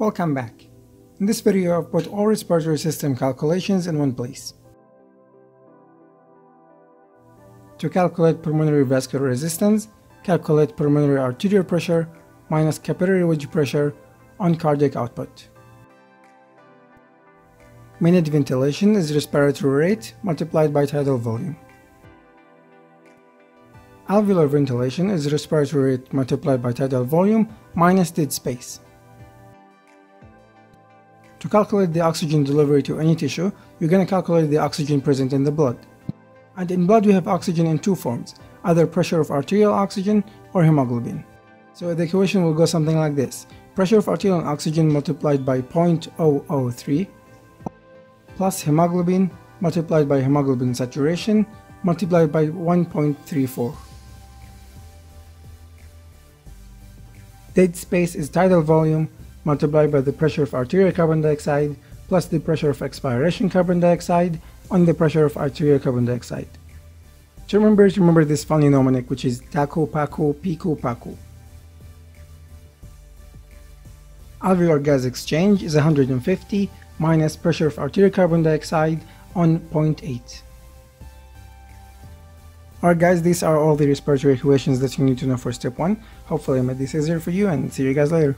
Welcome back. In this video I've put all respiratory system calculations in one place. To calculate pulmonary vascular resistance, calculate pulmonary arterial pressure minus capillary wedge pressure on cardiac output. Minute ventilation is respiratory rate multiplied by tidal volume. Alveolar ventilation is respiratory rate multiplied by tidal volume minus dead space. To calculate the oxygen delivery to any tissue, you're going to calculate the oxygen present in the blood. And in blood we have oxygen in two forms, either pressure of arterial oxygen or hemoglobin. So the equation will go something like this. Pressure of arterial oxygen multiplied by 0.003 plus hemoglobin multiplied by hemoglobin saturation multiplied by 1.34. Dead space is tidal volume multiplied by the pressure of arterial carbon dioxide plus the pressure of expiration carbon dioxide on the pressure of arterial carbon dioxide. To remember, remember this funny mnemonic which is taco paco pico paco. Alveolar gas exchange is 150 minus pressure of arterial carbon dioxide on 0.8. Alright guys, these are all the respiratory equations that you need to know for step 1. Hopefully I made this easier for you and see you guys later.